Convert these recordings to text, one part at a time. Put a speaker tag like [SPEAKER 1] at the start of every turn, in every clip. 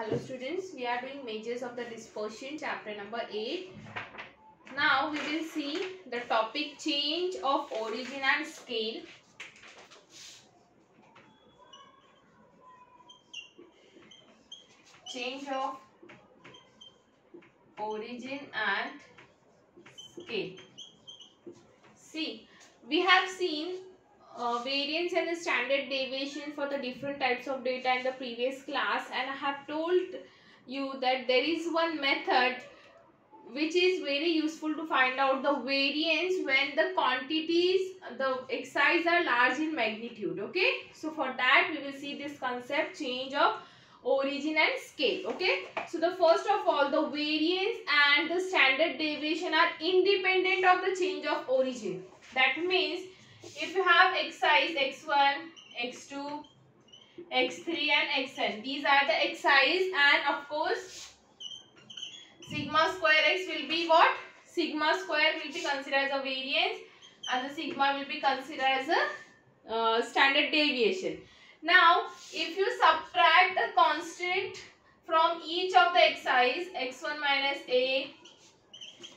[SPEAKER 1] Hello students, we are doing measures of the dispersion chapter number 8. Now we will see the topic change of origin and scale. Change of origin and scale. See, we have seen uh, variance and the standard deviation for the different types of data in the previous class. And I have told you that there is one method which is very useful to find out the variance when the quantities the xi's are large in magnitude okay? So for that we will see this concept change of origin and scale okay? So the first of all the variance and the standard deviation are independent of the change of origin. That means if you have xi's x1 x2 x3 and xn these are the xi's and of course sigma square x will be what? Sigma square will be considered as a variance and the sigma will be considered as a uh, standard deviation. Now if you subtract the constant from each of the xi's x1 minus a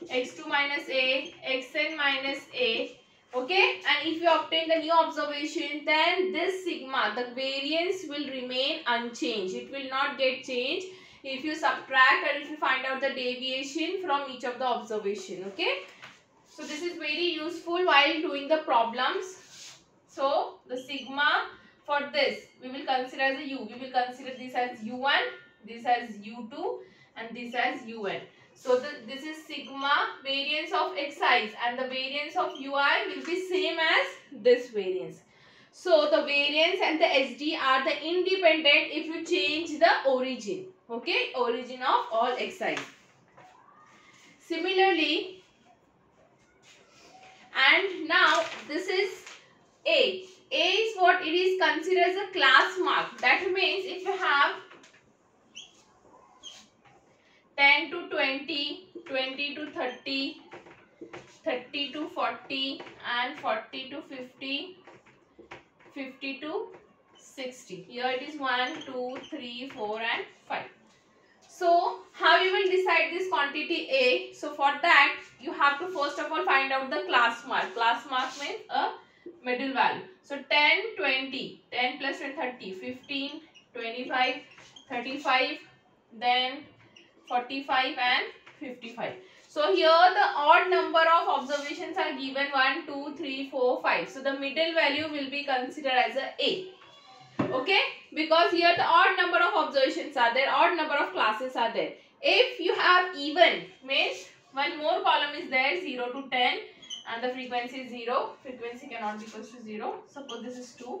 [SPEAKER 1] x2 minus a xn minus a okay? And if you obtain the new observation then this sigma the variance will remain unchanged. It will not get changed if you subtract and if you find out the deviation from each of the observation. Okay? So this is very useful while doing the problems. So the sigma for this we will consider as a u. We will consider this as u1 this as u2 and this as un so the, this is sigma variance of xi's and the variance of ui will be same as this variance. So the variance and the SD are the independent if you change the origin. Okay, origin of all xi's. Similarly, and now this is A. A is what it is considered as a class mark. That means if you have 10 to 20, 20 to 30, 30 to 40 and 40 to 50, 50 to 60. Here it is 1, 2, 3, 4 and 5. So, how you will decide this quantity A? So, for that, you have to first of all find out the class mark. Class mark means a middle value. So, 10, 20, 10 plus 20, 30, 15, 25, 35, then 45 and 55. So here the odd number of observations are given 1, 2, 3, 4, 5. So the middle value will be considered as a A. Okay. Because here the odd number of observations are there. Odd number of classes are there. If you have even means one more column is there 0 to 10 and the frequency is 0. Frequency cannot be equal to 0. Suppose this is 2.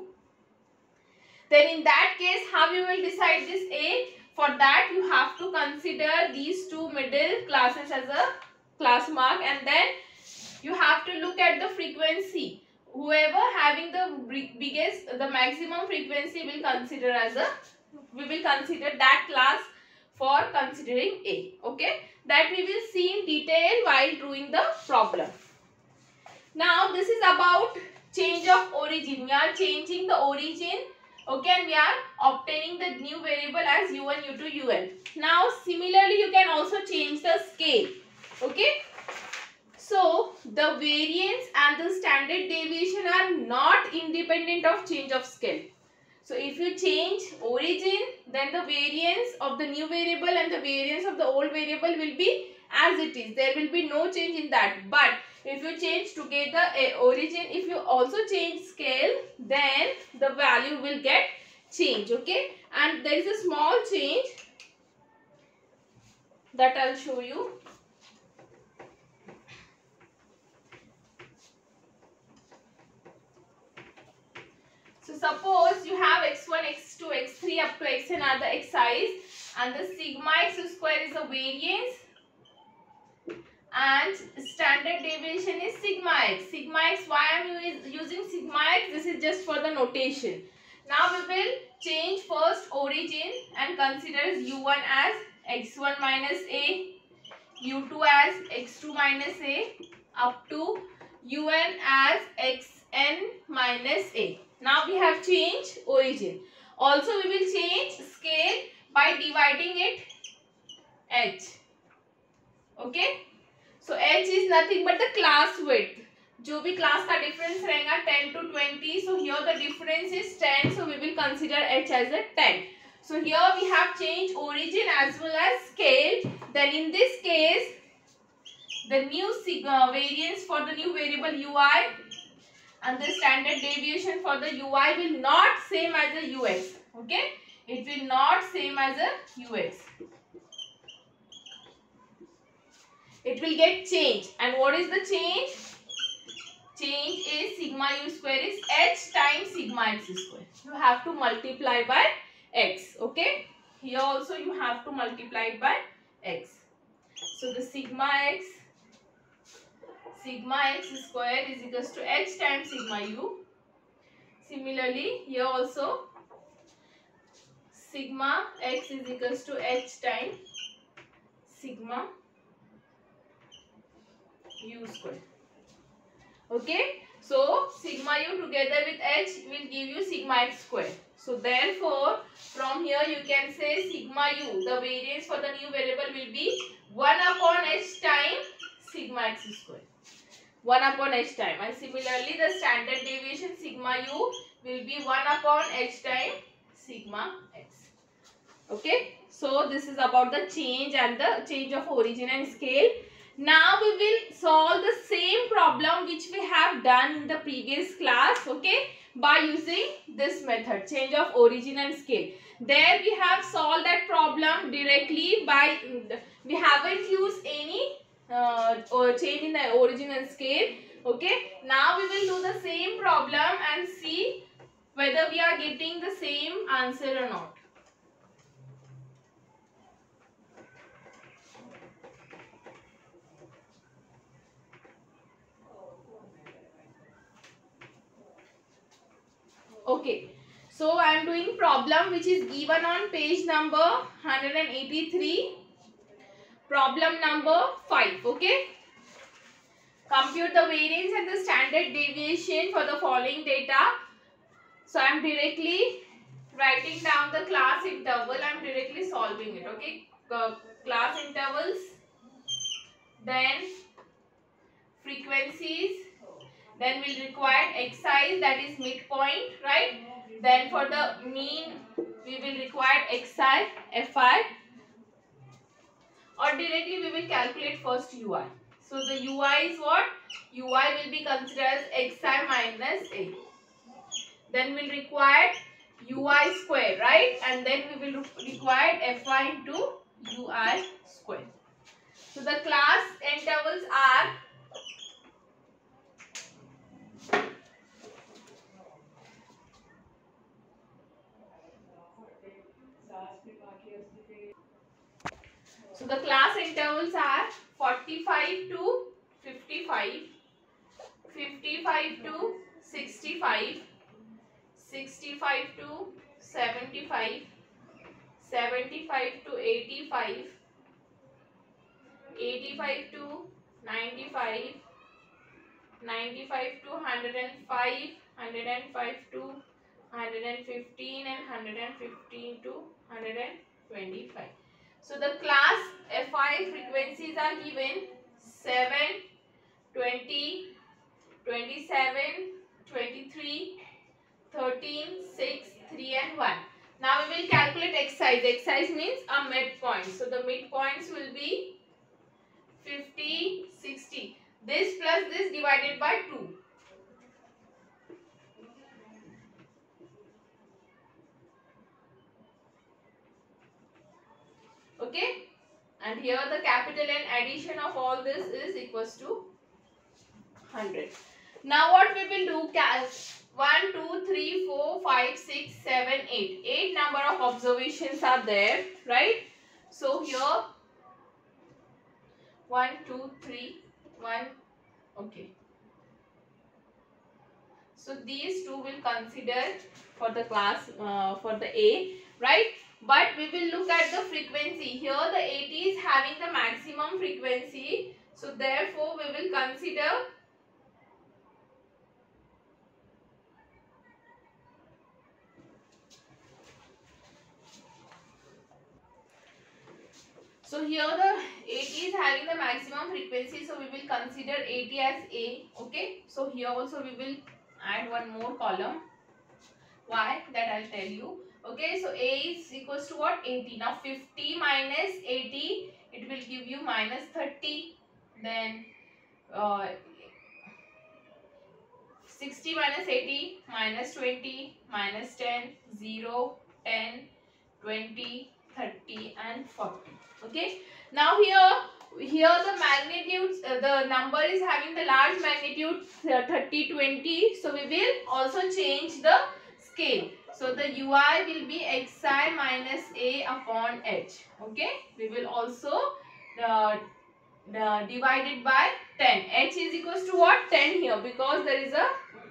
[SPEAKER 1] Then in that case how you will decide this A? For that you have to consider these two middle classes as a class mark and then you have to look at the frequency. Whoever having the biggest, the maximum frequency will consider as a, we will consider that class for considering A. Okay. That we will see in detail while doing the problem. Now this is about change of origin. We are changing the origin okay and we are obtaining the new variable as u1 u2 un now similarly you can also change the scale. Okay? So the variance and the standard deviation are not independent of change of scale. So if you change origin then the variance of the new variable and the variance of the old variable will be as it is. There will be no change in that. But if you change together a origin if you also change scale then the value will get change okay? And there is a small change that i'll show you. So suppose you have x1 x2 x3 up to xn are the xi's and the sigma x square is a variance and standard deviation is sigma x. Sigma x, why I am using sigma x? This is just for the notation. Now we will change first origin and consider u1 as x1 minus a, u2 as x2 minus a up to un as xn minus a. Now we have changed origin. Also we will change scale by dividing it h okay so H is nothing but the class with जो भी class का difference रहेगा ten to twenty so here the difference is ten so we will consider H as a ten so here we have change origin as well as scale then in this case the new variance for the new variable U I and the standard deviation for the U I will not same as uh U S okay it will not same as it will get changed. And what is the change? Change is sigma u square is h times sigma x square. You have to multiply by x okay? Here also you have to multiply it by x. So the sigma x sigma x square is equals to h times sigma u. Similarly here also sigma x is equals to h times sigma u square okay? So sigma u together with h will give you sigma x square. So therefore from here you can say sigma u the variance for the new variable will be 1 upon h time sigma x square. 1 upon h time. And similarly the standard deviation sigma u will be 1 upon h time sigma x. Okay? So this is about the change and the change of origin and scale now we will solve the same problem which we have done in the previous class, okay, by using this method, change of origin and scale. There we have solved that problem directly by, we haven't used any uh, or change in the origin and scale, okay. Now we will do the same problem and see whether we are getting the same answer or not. Okay. So I am doing problem which is given on page number 183. Problem number 5. Okay. Compute the variance and the standard deviation for the following data. So I am directly writing down the class interval. I am directly solving it. Okay. Uh, class intervals. Then frequencies then we'll require xi that is midpoint, right? Then for the mean, we will require xi, fi or directly we will calculate first ui. So the ui is what? ui will be considered as xi minus a. Then we'll require ui square, right? And then we will require fi into ui square. So the class intervals are So the class intervals are 45 to 55, 55 to 65, 65 to 75, 75 to 85, 85 to 95, 95 to 105, 105 to 115 and 115 to 125. So the class Fi frequencies are given 7, 20, 27, 23, 13, 6, 3 and 1. Now we will calculate x size. X size means a midpoint. So the midpoints will be 50, 60. This plus this divided by 2. Okay? And here the capital N addition of all this is equals to 100 now what we will do? 1 2 3 4 5 6 7 8 8 number of observations are there right? So here 1 2 3 1 okay. So these two will consider for the class uh, for the a right but we will look at the frequency. Here the 80 is having the maximum frequency. So therefore we will consider So here the 80 is having the maximum frequency. So we will consider 80 as A. Okay. So here also we will add one more column. Why? That I'll tell you. Okay. So A is equals to what? 80. Now 50 minus 80. It will give you minus 30. Then uh, 60 minus 80 minus 20 minus 10 0 10 20 30 and 40 okay now here here the magnitudes uh, the number is having the large magnitude uh, 30 20 so we will also change the scale so the ui will be xi minus a upon h. Okay? We will also uh, uh, divided by 10 h is equals to what? 10 here because there is a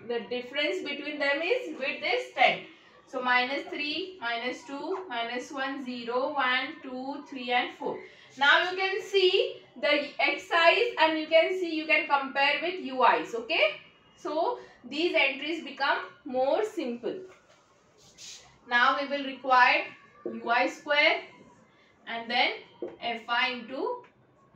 [SPEAKER 1] the difference between them is with this 10 so minus 3 minus 2 minus 1 0 1 2 3 and 4 now you can see the x's and you can see you can compare with ui's okay? So these entries become more simple now we will require ui square and then fi into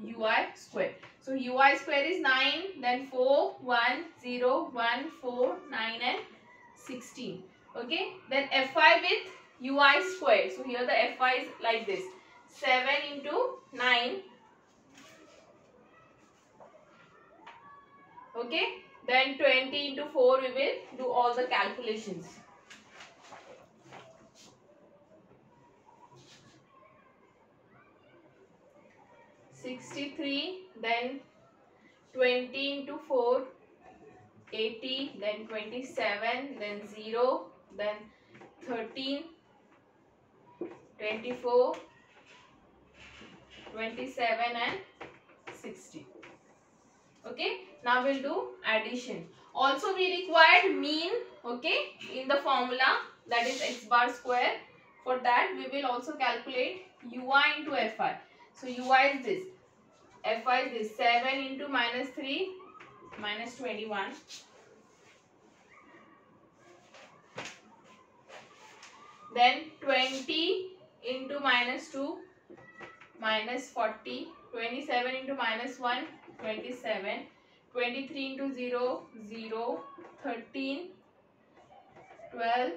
[SPEAKER 1] ui square. So ui square is 9, then 4, 1, 0, 1, 4, 9 and 16. Okay. Then fi with ui square. So here the fi is like this. 7 into 9. Okay. Then 20 into 4 we will do all the calculations. 63 then 20 into 4 80 then 27 then 0 then 13 24 27 and 60 okay? Now we'll do addition. Also we required mean okay in the formula that is x bar square. For that we will also calculate ui into fi so ui is this Fi is this 7 into minus 3 minus 21. Then 20 into minus 2 minus 40. 27 into minus 1 27. 23 into 0 0. 13 12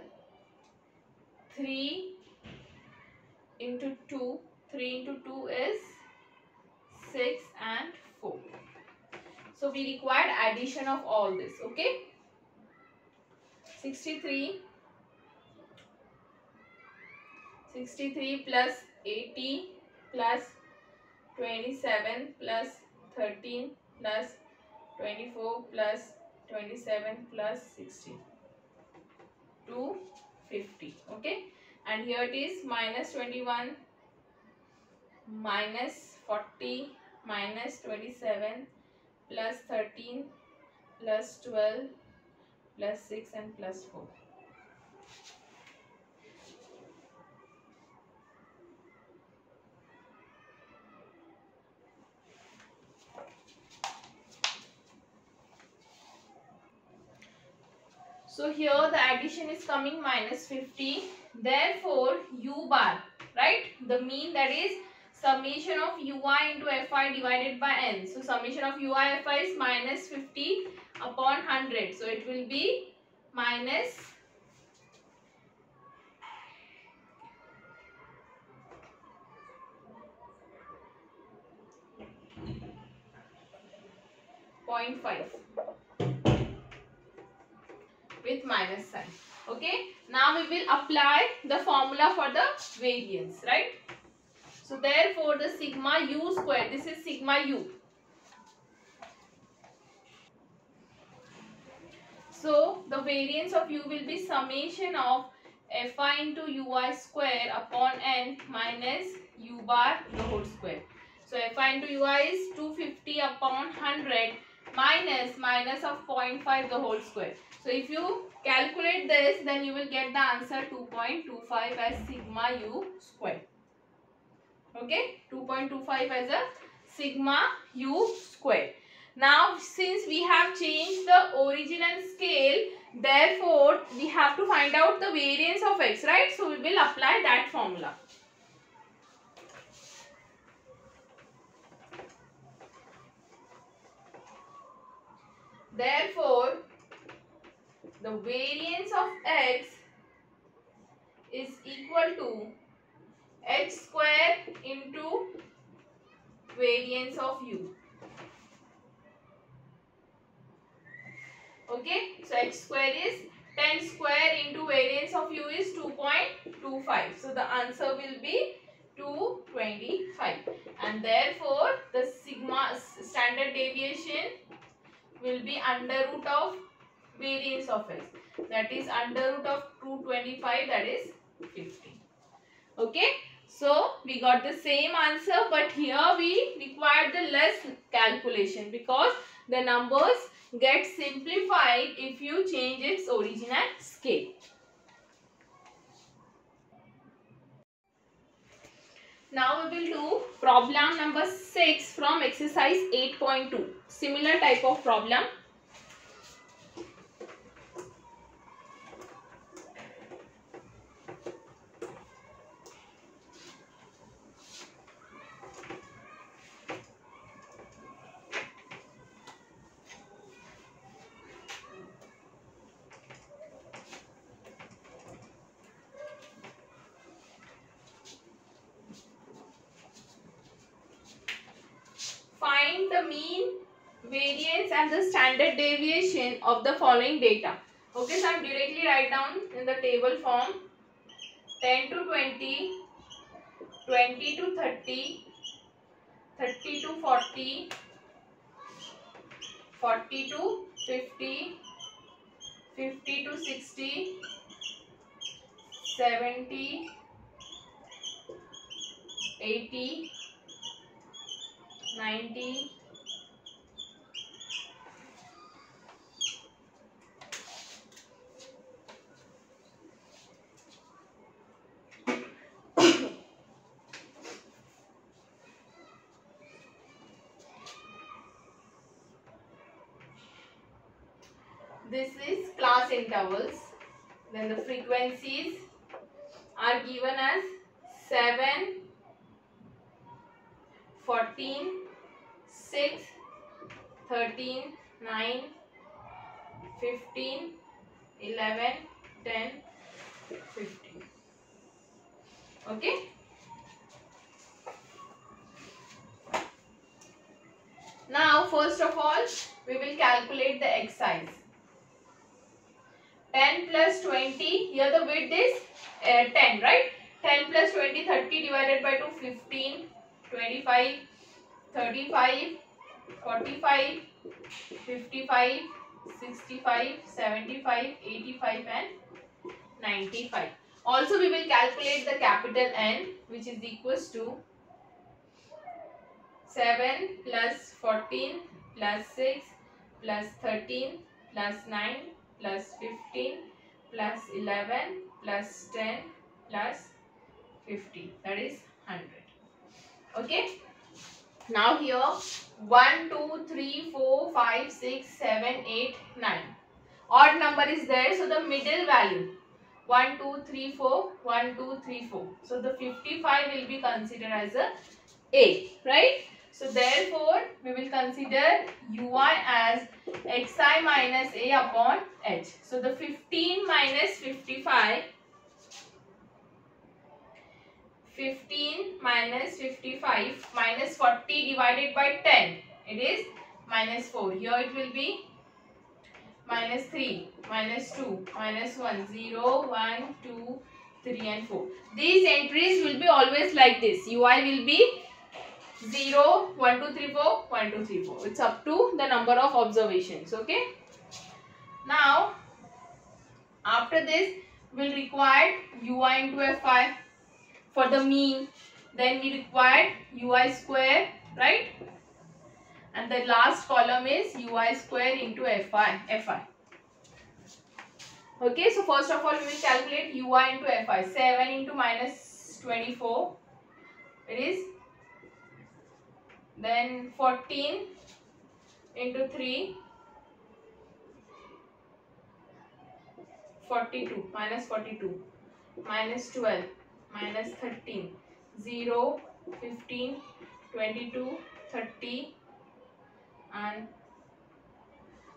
[SPEAKER 1] 3 into 2 3 into 2 is 6 and 4. So we required addition of all this. Okay. 63 63 plus 80 plus 27 plus 13 plus 24 plus 27 plus 16 250 okay and here it is minus 21 minus 40 minus 27 plus 13 plus 12 plus 6 and plus 4. So here the addition is coming minus 50. Therefore, u bar, right? The mean that is summation of ui into fi divided by n. So summation of ui fi is minus 50 upon 100. So it will be minus Point five with minus sign. Okay. Now we will apply the formula for the variance, right? So therefore the sigma u square, this is sigma u. So the variance of u will be summation of fi into ui square upon n minus u bar the whole square. So fi into ui is 250 upon 100 minus minus of 0.5 the whole square. So if you calculate this then you will get the answer 2.25 as sigma u square okay 2.25 as a sigma u square. Now since we have changed the original scale therefore we have to find out the variance of x right? So we will apply that formula. Therefore the variance of x is equal to h square into variance of u. Okay so h square is 10 square into variance of u is 2.25 so the answer will be 225 and therefore the sigma standard deviation will be under root of variance of x. That is under root of 225 that is 50 okay so we got the same answer but here we require the less calculation because the numbers get simplified if you change its origin and scale. Now we will do problem number 6 from exercise 8.2. Similar type of problem. Find the mean, variance and the standard deviation of the following data. Okay, so I am directly write down in the table form 10 to 20, 20 to 30, 30 to 40, 40 to 50, 50 to 60, 70, 80, 90 this is then the frequencies are given as 7 14 6 13 9 15 11 10 15 okay? Now first of all we will calculate the x size 10 plus 20 here the width is uh, 10 right? 10 plus 20 30 divided by 2 15 25 35 45 55 65 75 85 and 95 also we will calculate the capital N which is equals to 7 plus 14 plus 6 plus 13 plus 9 plus 15 plus 11 plus 10 plus 50 that is 100 okay? Now here 1 2 3 4 5 6 7 8 9 odd number is there so the middle value. 1 2 3 4 1 2 3 4 so the 55 will be considered as a a right so therefore we will consider ui as xi minus a upon h. So the 15 minus 55 15 minus 55 minus 40 divided by 10 it is minus 4 here it will be minus 3 minus 2 minus 1 0 1 2 3 and 4 these entries will be always like this. Ui will be 0 1 2 3 4 1 2 3 4 it's up to the number of observations okay? Now after this we'll require ui into fi for the mean. Then we require ui square right? And the last column is ui square into fi fi okay so first of all we will calculate ui into fi 7 into minus 24 it is then 14 into 3 42 minus 42 minus 12 minus 13 0 15 22 30 and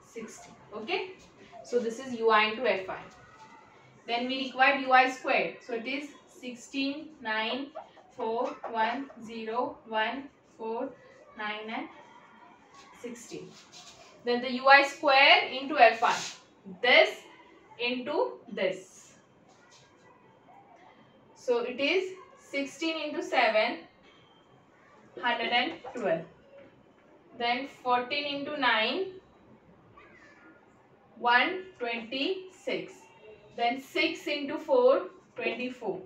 [SPEAKER 1] 60 okay? So this is ui into fi then we required ui squared. So it is 16 9 4 1 0 1 4 9 and 16 then the ui square into f1. this into this. So it is 16 into 7 112 then 14 into 9 126 then 6 into 4 24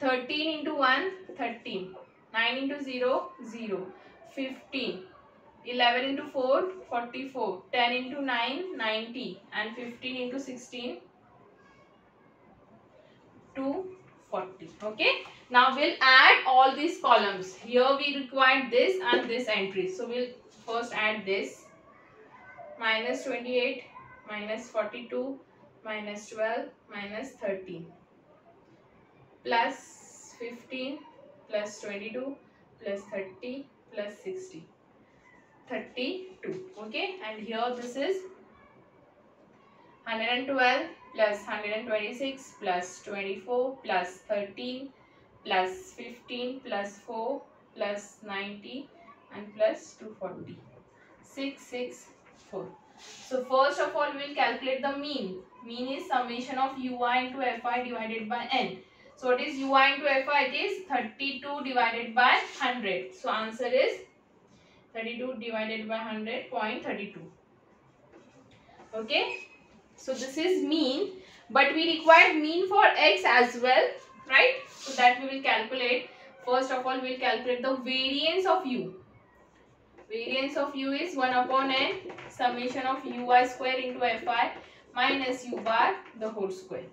[SPEAKER 1] 13 into 1 13 9 into 0 0 15 11 into 4 44 10 into 9 90 and 15 into 16 240 okay? Now we'll add all these columns. Here we require this and this entry. So we'll first add this. Minus 28 minus 42 minus 12 minus 13 plus 15 plus 22 plus 30 plus 60 32 okay and here this is 112 plus 126 plus 24 plus 13 plus 15 plus 4 plus 90 and plus 240. 6, 6, 4. So first of all we will calculate the mean. Mean is summation of ui into fi divided by n. So what is ui into fi? It is 32 divided by 100. So answer is 32 divided by 100 0.32. Okay. So this is mean but we require mean for x as well right. So that we will calculate. First of all we will calculate the variance of u. Variance of u is 1 upon n summation of ui square into fi minus u bar the whole square.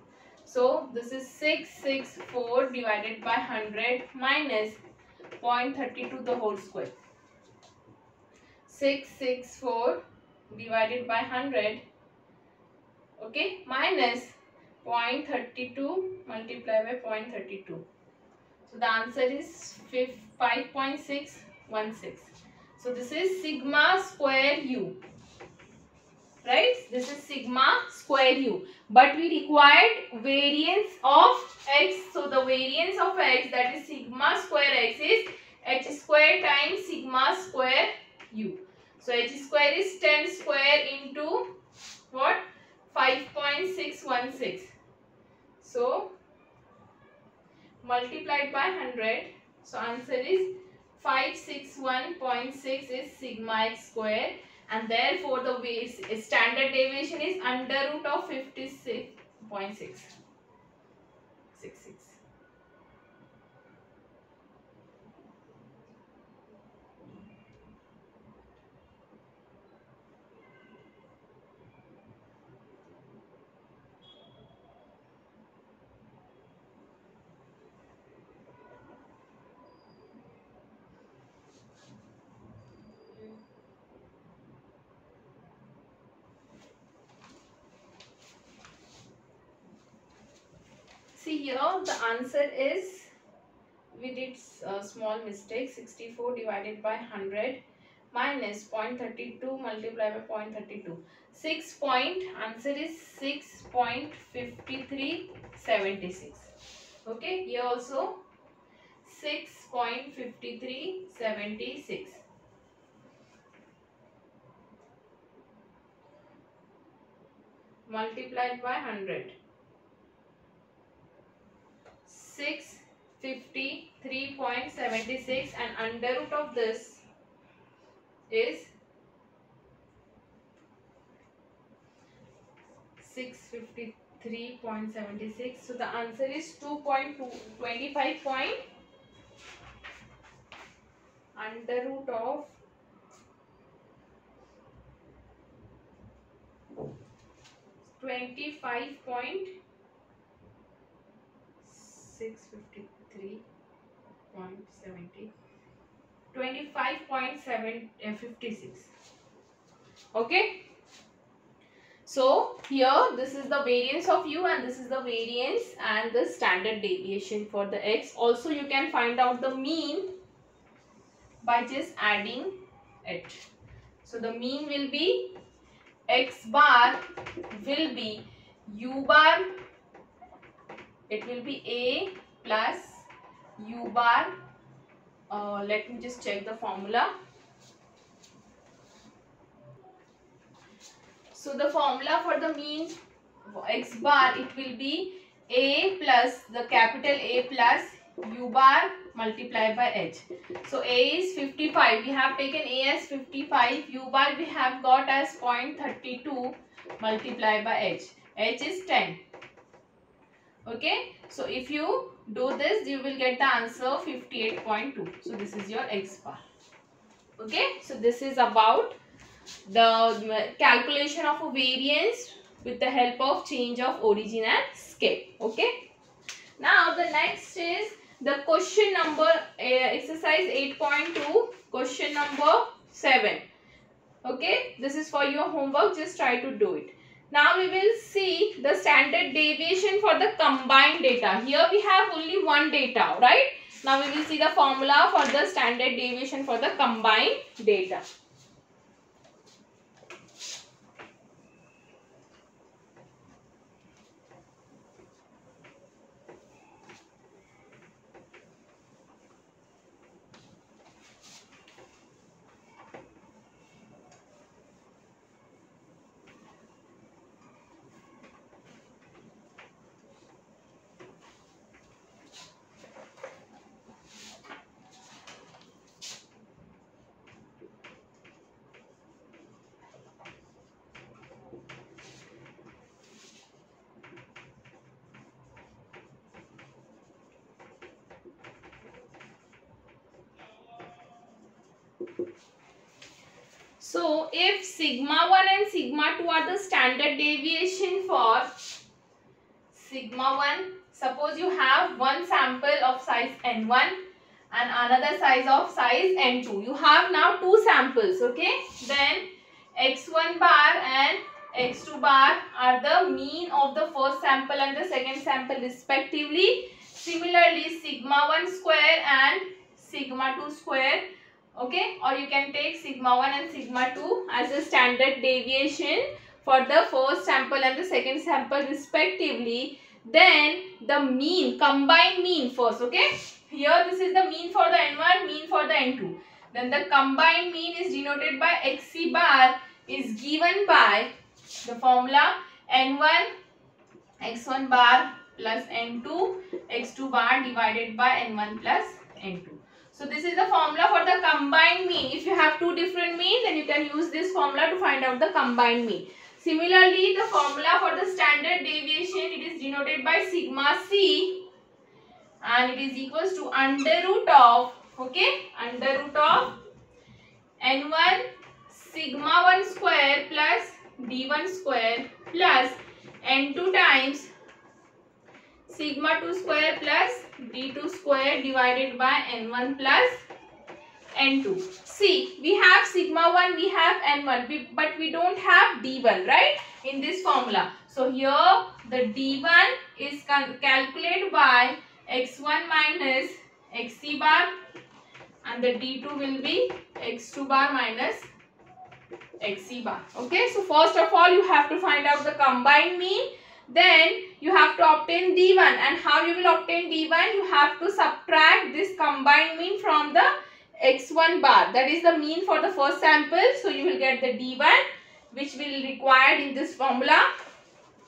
[SPEAKER 1] So this is 664 divided by 100 minus 0.32 the whole square. 664 divided by 100 okay minus 0.32 multiplied by 0.32. So the answer is 5.616. So this is sigma square u. Right? This is sigma square u. But we required variance of x. So the variance of x that is sigma square x is h square times sigma square u. So h square is 10 square into what? 5.616. So multiplied by 100. So answer is 561.6 is sigma x square and therefore the base standard deviation is under root of 56.6. See here the answer is we did a uh, small mistake 64 divided by 100 minus 0.32 multiplied by 0.32 6 point answer is 6.5376 okay here also 6.5376 multiplied by 100 653.76 and under root of this is 653.76 so the answer is 2.25 point under root of 25 point 653.70 25.756 eh, okay? So here this is the variance of u and this is the variance and the standard deviation for the x. Also you can find out the mean by just adding it. So the mean will be x bar will be u bar it will be a plus u bar uh, let me just check the formula so the formula for the mean x bar it will be a plus the capital A plus u bar multiplied by h. So A is 55. We have taken A as 55. U bar we have got as 0.32 multiplied by h. h is 10. Okay. So if you do this you will get the answer 58.2. So this is your x bar. Okay. So this is about the calculation of a variance with the help of change of origin and scale. Okay. Now the next is the question number uh, exercise 8.2 question number 7. Okay. This is for your homework. Just try to do it. Now we will see the standard deviation for the combined data. Here we have only one data, right? Now we will see the formula for the standard deviation for the combined data. So, if sigma 1 and sigma 2 are the standard deviation for sigma 1, suppose you have one sample of size n1 and another size of size n2. You have now two samples, okay? Then x1 bar and x2 bar are the mean of the first sample and the second sample respectively. Similarly, sigma 1 square and sigma 2 square okay? Or you can take sigma 1 and sigma 2 as a standard deviation for the first sample and the second sample respectively. Then the mean combined mean first okay? Here this is the mean for the n1 mean for the n2 then the combined mean is denoted by xc bar is given by the formula n1 x1 bar plus n2 x2 bar divided by n1 plus n2 so this is the formula for the combined mean. If you have two different mean, then you can use this formula to find out the combined mean. Similarly, the formula for the standard deviation, it is denoted by sigma c and it is equals to under root of, okay, under root of n1 sigma 1 square plus d1 square plus n2 times sigma 2 square plus d2 square divided by n1 plus n2. See, we have sigma 1, we have n1, but we don't have d1, right? In this formula. So, here the d1 is calculated by x1 minus xc bar and the d2 will be x2 bar minus xc bar. Okay, so first of all, you have to find out the combined mean then you have to obtain D1 and how you will obtain D1? You have to subtract this combined mean from the x1 bar. That is the mean for the first sample. So you will get the D1 which will required in this formula.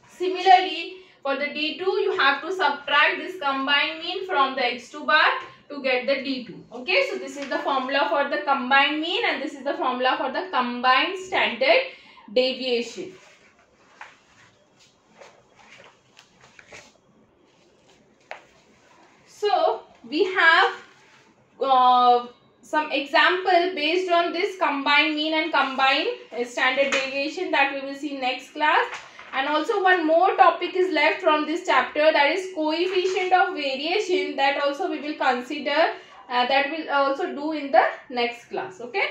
[SPEAKER 1] Similarly, for the D2 you have to subtract this combined mean from the x2 bar to get the D2. Okay, so this is the formula for the combined mean and this is the formula for the combined standard deviation. So, we have uh, some example based on this combined mean and combined standard deviation that we will see next class. And also one more topic is left from this chapter that is coefficient of variation that also we will consider uh, that will also do in the next class. Okay.